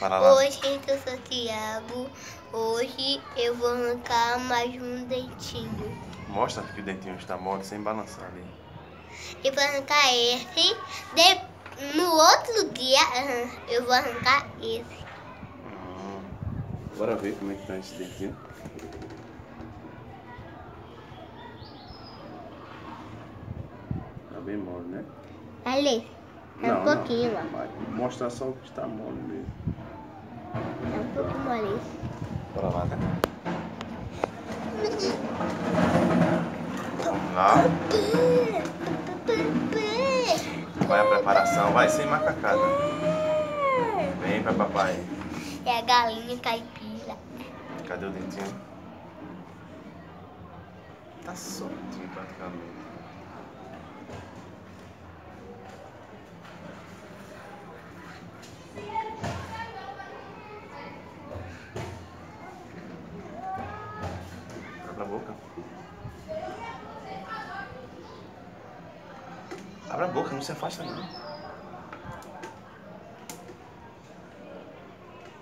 Gente, eu sou o Thiago. Hoje eu vou arrancar mais um dentinho. Mostra que o dentinho está mole sem balançar ali. Eu vou arrancar esse. De... No outro dia eu vou arrancar esse. Hum. Bora ver como é que tá esse dentinho. Tá bem mole, né? Ali, é um pouquinho, ó. Vai mostrar só o que está mole mesmo. É um pouco mole. Bora lá, né? Vamos lá. Vai a preparação. Vai sem macacada. Vem pra papai. É a galinha caipira. Cadê o dentinho? Tá soltinho praticamente. Abre a boca, não se afasta não.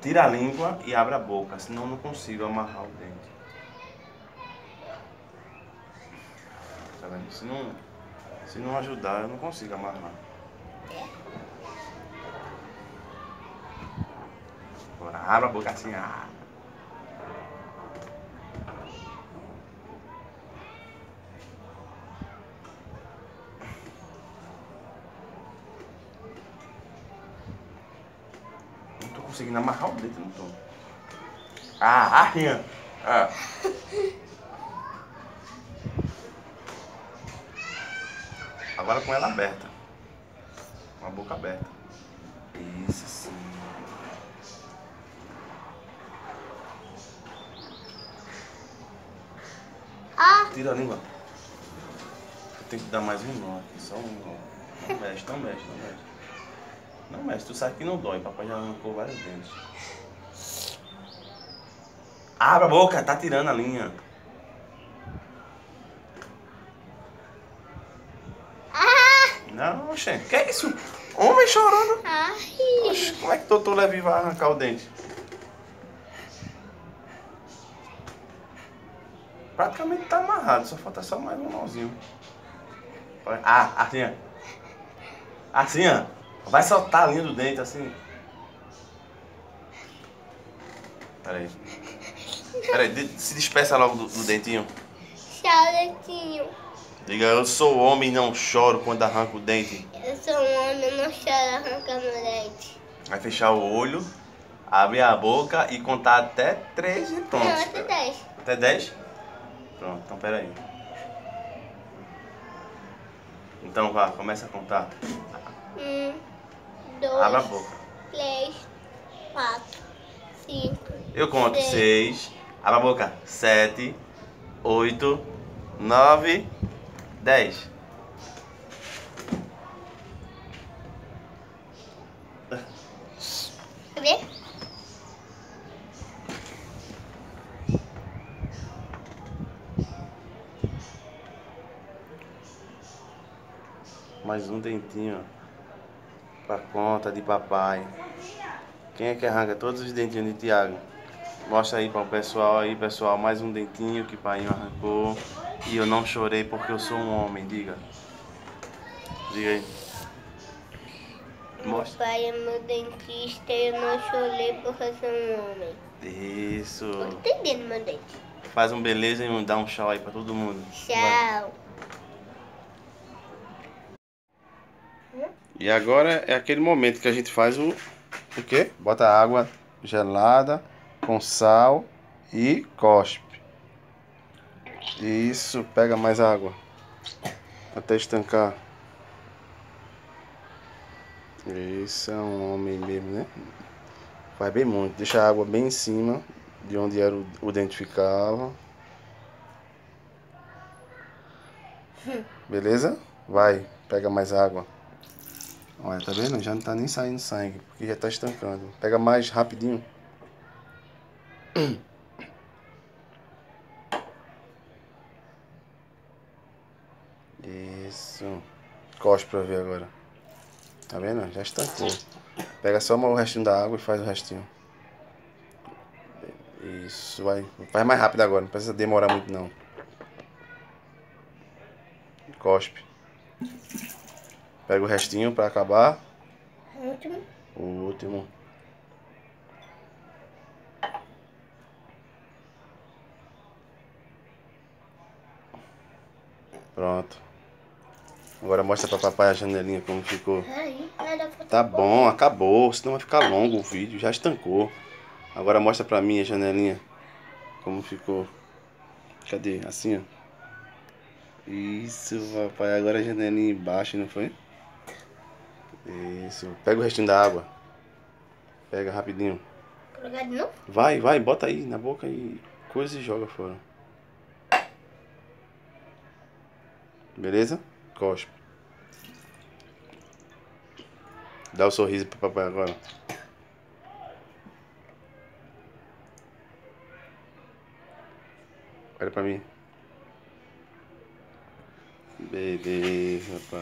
Tira a língua e abre a boca, senão não consigo amarrar o dente. Tá vendo? Se não, se não ajudar, eu não consigo amarrar. Agora abre a boca assim. Ah. Conseguindo amarrar o dedo, não tô. Ah, arrinha. Ah. Agora com ela aberta. Com a boca aberta. Isso sim. Ah, Tira a língua. Eu tenho que dar mais um nó aqui, só um nó. Não mexe, não mexe, não mexe. Não mexe, tu sabe que não dói, papai já arrancou vários dentes. Abra a boca, tá tirando a linha. ah, Não, oxe, que é isso? Homem chorando. ai. Oxe, como é que o doutor Levi vai arrancar o dente? Praticamente tá amarrado, só falta só mais um nozinho. Ah, assim, ó. Assim, ó. Vai soltar a linha do dente, assim. Peraí. Peraí, de- se despeça logo do, do dentinho. Tchau, dentinho. Diga, eu sou homem e não choro quando arranco o dente. Eu sou um homem, não choro arrancando dente. Vai fechar o olho, abrir a boca e contar até três e pronto. Não, até 10. Até 10? Pronto, então peraí. Então vá, começa a contar. Um, Abra a dois, boca. três, quatro, cinco, Eu conto Seis. 6. Abra a boca. 7, 8, 9, 10. Cadê? Mais um dentinho ó, pra conta de papai. Quem é que arranca todos os dentinhos de Tiago? Mostra aí para o pessoal aí, pessoal, mais um dentinho que pai arrancou. E eu não chorei porque eu sou um homem, diga. Diga aí. Meu Mostra. pai é meu dentista e eu não chorei porque eu sou um homem. Isso. Tô entendendo meu dente. Faz um beleza e dá um tchau aí pra todo mundo. Vai. E agora é aquele momento que a gente faz o. O quê? Bota água gelada com sal e cospe. Isso, pega mais água. Até estancar. Isso é um homem mesmo, né? Faz bem muito. Deixa a água bem em cima de onde era o, o dente ficava. Beleza? Vai, pega mais água. Olha, tá vendo? Já não tá nem saindo sangue, porque já tá estancando. Pega mais rapidinho. Isso. Cospe pra ver agora. Tá vendo? Já estancou. Pega só o restinho da água e faz o restinho. Isso, vai. Faz mais rápido agora, não precisa demorar muito não. Cospe. Pega o restinho pra acabar. Último. O último. Pronto. Agora mostra pra papai a janelinha como ficou. Tá bom, acabou. Senão vai ficar longo o vídeo. Já estancou. Agora mostra pra mim a janelinha. Como ficou. Cadê? Assim, ó. Isso, papai. Agora a janelinha embaixo, não foi? Isso. Pega o restinho da água. Pega rapidinho. Colocar de novo? Vai, vai, bota aí na boca e coisa e joga fora. Beleza? Cospe. Dá o sorriso pro papai agora. Olha pra mim. Beleza, papai.